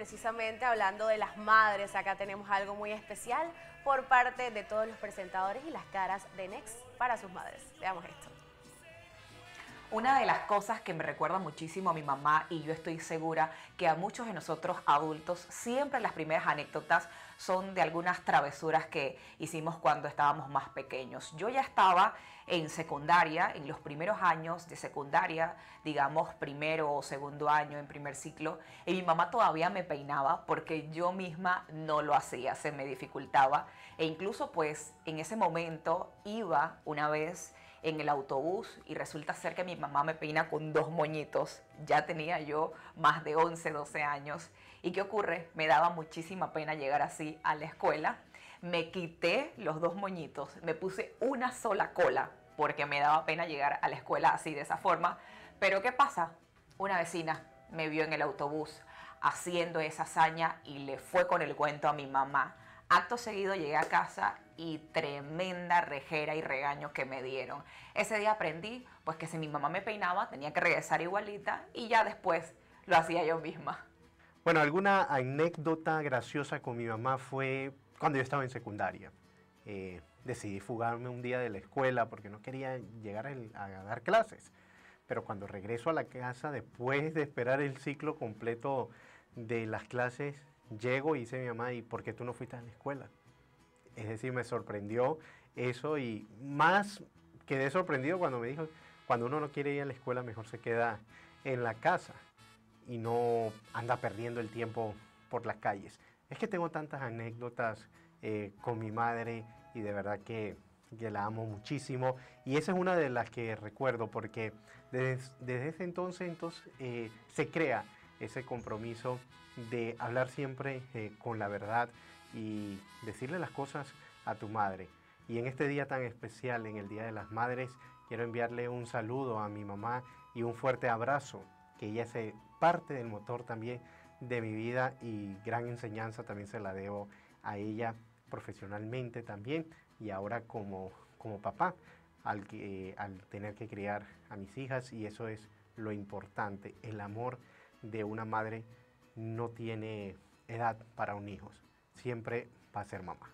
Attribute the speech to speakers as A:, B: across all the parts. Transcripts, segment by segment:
A: Precisamente hablando de las madres, acá tenemos algo muy especial por parte de todos los presentadores y las caras de Next para sus madres. Veamos esto.
B: Una de las cosas que me recuerda muchísimo a mi mamá y yo estoy segura que a muchos de nosotros adultos siempre las primeras anécdotas son de algunas travesuras que hicimos cuando estábamos más pequeños. Yo ya estaba en secundaria, en los primeros años de secundaria, digamos primero o segundo año en primer ciclo, y mi mamá todavía me peinaba porque yo misma no lo hacía, se me dificultaba. E incluso pues en ese momento iba una vez en el autobús y resulta ser que mi mamá me peina con dos moñitos. Ya tenía yo más de 11, 12 años. ¿Y qué ocurre? Me daba muchísima pena llegar así a la escuela. Me quité los dos moñitos, me puse una sola cola porque me daba pena llegar a la escuela así de esa forma. Pero ¿qué pasa? Una vecina me vio en el autobús haciendo esa hazaña y le fue con el cuento a mi mamá. Acto seguido llegué a casa y tremenda rejera y regaño que me dieron. Ese día aprendí pues que si mi mamá me peinaba tenía que regresar igualita y ya después lo hacía yo misma.
C: Bueno, alguna anécdota graciosa con mi mamá fue cuando yo estaba en secundaria. Eh, decidí fugarme un día de la escuela porque no quería llegar a dar clases. Pero cuando regreso a la casa, después de esperar el ciclo completo de las clases, llego y dice mi mamá, ¿y por qué tú no fuiste a la escuela? Es decir, me sorprendió eso y más quedé sorprendido cuando me dijo, cuando uno no quiere ir a la escuela, mejor se queda en la casa y no anda perdiendo el tiempo por las calles. Es que tengo tantas anécdotas eh, con mi madre y de verdad que, la amo muchísimo. Y esa es una de las que recuerdo porque desde, ese entonces, entonces eh, se crea ese compromiso de hablar siempre eh, con la verdad y decirle las cosas a tu madre. Y en este día tan especial, en el Día de las Madres, quiero enviarle un saludo a mi mamá y un fuerte abrazo, que ella es parte del motor también de mi vida y gran enseñanza también se la debo a ella profesionalmente también y ahora como, como papá al, al tener que criar a mis hijas y eso es lo importante, el amor de una madre no tiene edad para un hijo, siempre va a ser mamá.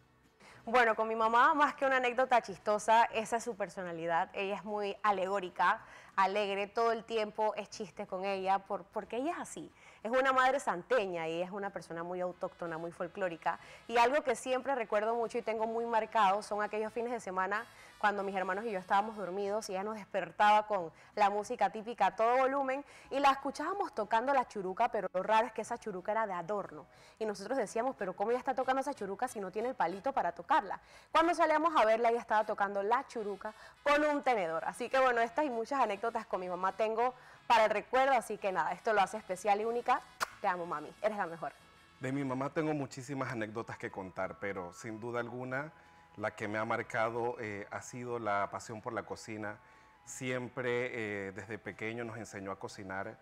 A: Bueno, con mi mamá, más que una anécdota chistosa, esa es su personalidad. Ella es muy alegórica, alegre, todo el tiempo es chiste con ella, por, porque ella es así. Es una madre santeña y es una persona muy autóctona, muy folclórica. Y algo que siempre recuerdo mucho y tengo muy marcado son aquellos fines de semana cuando mis hermanos y yo estábamos dormidos y ella nos despertaba con la música típica a todo volumen y la escuchábamos tocando la churuca, pero lo raro es que esa churuca era de adorno. Y nosotros decíamos, pero ¿cómo ella está tocando esa churuca si no tiene el palito para tocarla? Cuando salíamos a verla, ella estaba tocando la churuca con un tenedor. Así que bueno, estas y muchas anécdotas con mi mamá tengo para el recuerdo, así que nada, esto lo hace especial y única. Te amo, mami, eres la mejor.
D: De mi mamá tengo muchísimas anécdotas que contar, pero sin duda alguna la que me ha marcado eh, ha sido la pasión por la cocina. Siempre eh, desde pequeño nos enseñó a cocinar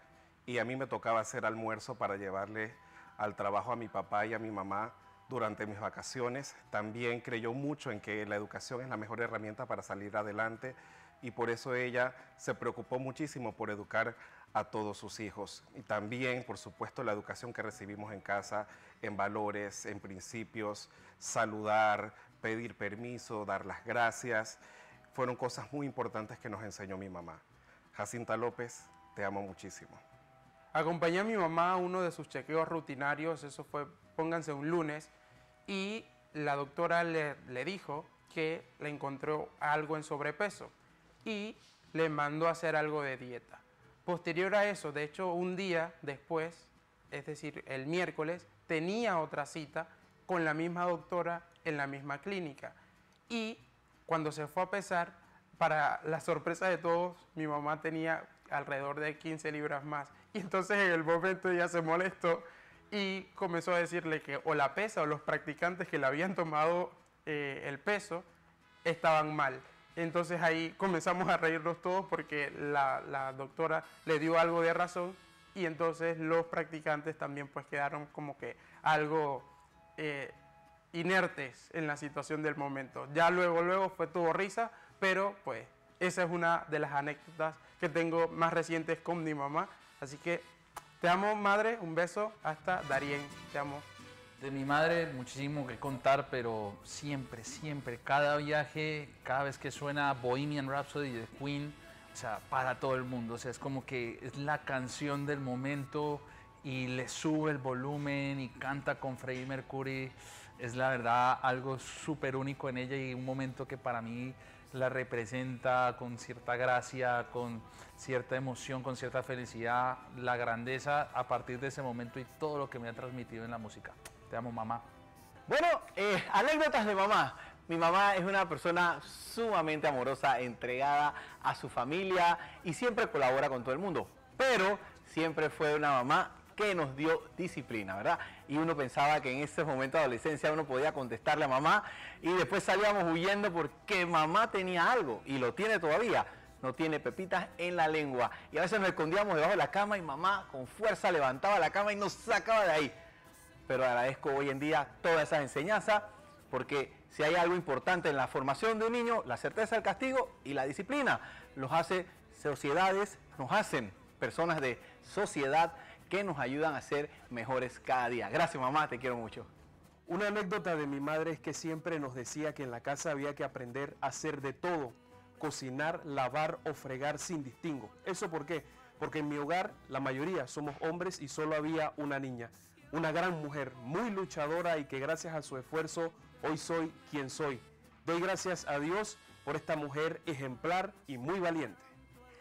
D: y a mí me tocaba hacer almuerzo para llevarle al trabajo a mi papá y a mi mamá durante mis vacaciones. También creyó mucho en que la educación es la mejor herramienta para salir adelante y por eso ella se preocupó muchísimo por educar a todos sus hijos. Y también, por supuesto, la educación que recibimos en casa, en valores, en principios, saludar, pedir permiso, dar las gracias, fueron cosas muy importantes que nos enseñó mi mamá. Jacinta López, te amo muchísimo.
E: Acompañé a mi mamá a uno de sus chequeos rutinarios, eso fue, pónganse un lunes, y la doctora le, le dijo que le encontró algo en sobrepeso y le mandó a hacer algo de dieta. Posterior a eso, de hecho un día después, es decir, el miércoles, tenía otra cita con la misma doctora en la misma clínica. Y cuando se fue a pesar, para la sorpresa de todos, mi mamá tenía alrededor de 15 libras más. Y entonces en el momento ella se molestó y comenzó a decirle que o la pesa o los practicantes que le habían tomado eh, el peso estaban mal. Entonces ahí comenzamos a reírnos todos porque la, doctora le dio algo de razón y entonces los practicantes también pues quedaron como que algo eh, inertes en la situación del momento. Ya luego, luego fue todo risa, pero pues esa es una de las anécdotas que tengo más recientes con mi mamá. Así que
F: Te amo, madre. Un beso. Hasta Darien. Te amo.
G: De mi madre muchísimo que contar, pero siempre, siempre, cada viaje, cada vez que suena Bohemian Rhapsody de Queen, o sea, para todo el mundo, o sea, es como que es la canción del momento y le sube el volumen y canta con Freddie Mercury, es la verdad algo súper único en ella y un momento que para mí la representa con cierta gracia, con cierta emoción, con cierta felicidad, la grandeza a partir de ese momento y todo lo que me ha transmitido en la música. Te amo, mamá.
H: Bueno, eh, anécdotas de mamá. Mi mamá es una persona sumamente amorosa, entregada a su familia y siempre colabora con todo el mundo. Pero siempre fue una mamá que nos dio disciplina, ¿verdad? Y uno pensaba que en ese momento de adolescencia uno podía contestarle a mamá y después salíamos huyendo porque mamá tenía algo y lo tiene todavía. No tiene pepitas en la lengua. Y a veces nos escondíamos debajo de la cama y mamá con fuerza levantaba la cama y nos sacaba de ahí. Pero agradezco hoy en día todas esas enseñanzas porque si hay algo importante en la formación de un niño, la certeza del castigo y la disciplina los hace sociedades, nos hacen personas de sociedad que nos ayudan a ser mejores cada día. Gracias mamá, te quiero mucho.
I: Una anécdota de mi madre es que siempre nos decía que en la casa había que aprender a hacer de todo, cocinar, lavar o fregar sin distingo. ¿Eso por qué? Porque en mi hogar la mayoría somos hombres y solo había una niña, una gran mujer, muy luchadora y que gracias a su esfuerzo hoy soy quien soy. Doy gracias a Dios por esta mujer ejemplar y muy valiente.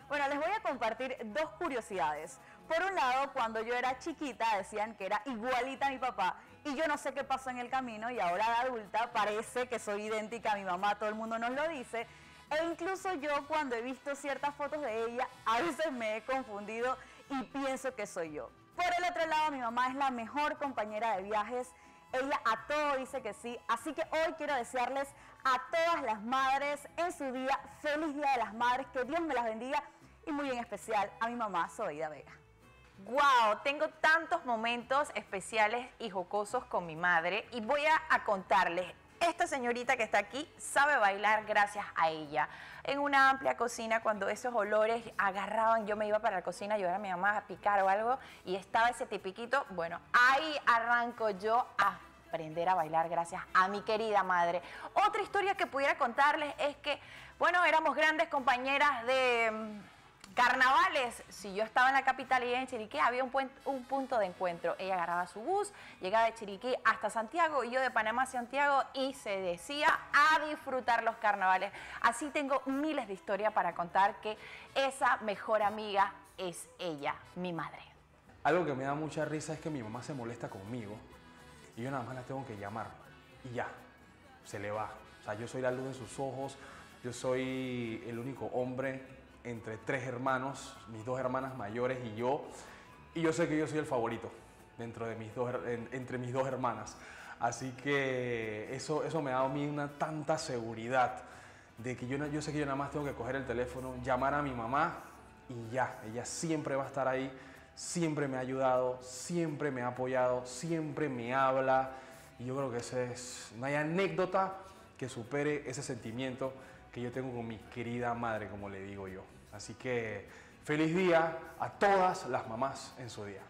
J: Bueno, les voy a compartir dos curiosidades. Por un lado, cuando yo era chiquita decían que era igualita a mi papá y yo no sé qué pasó en el camino y ahora adulta parece que soy idéntica a mi mamá, todo el mundo nos lo dice. E incluso yo cuando he visto ciertas fotos de ella, a veces me he confundido y pienso que soy yo. Por el otro lado, mi mamá es la mejor compañera de viajes. Ella a todo dice que sí. Así que hoy quiero desearles a todas las madres en su día, feliz Día de las Madres, que Dios me las bendiga y muy en especial a mi mamá, Zoida Vega.
K: Wow, tengo tantos momentos especiales y jocosos con mi madre y voy a, a, contarles. Esta señorita que está aquí sabe bailar gracias a ella. En una amplia cocina, cuando esos olores agarraban, yo me iba para la cocina a ayudar a mi mamá a picar o algo y estaba ese tipiquito. Bueno, ahí arranco yo a aprender a bailar gracias a mi querida madre. Otra historia que pudiera contarles es que, bueno, éramos grandes compañeras de Carnavales, si yo estaba en la capital y en Chiriquí, había un, un, punto de encuentro. Ella agarraba su bus, llegaba de Chiriquí hasta Santiago y yo de Panamá a Santiago y se decía a disfrutar los carnavales. Así tengo miles de historias para contar que esa mejor amiga es ella, mi madre.
F: Algo que me da mucha risa es que mi mamá se molesta conmigo y yo nada más la tengo que llamar y ya, se le va. O sea, yo soy la luz en sus ojos, yo soy el único hombre entre tres hermanos, mis dos hermanas mayores y yo, y yo sé que yo soy el favorito dentro de mis dos, entre mis dos hermanas. Así que eso, eso me ha dado a mí una tanta seguridad de que yo, yo sé que yo nada más tengo que coger el teléfono, llamar a mi mamá y ya, ella siempre va a estar ahí, siempre me ha ayudado, siempre me ha apoyado, siempre me habla. Y yo creo que ese es, no hay anécdota que supere ese sentimiento que yo tengo con mi querida madre, como le digo yo. Así que feliz día a todas las mamás en su día.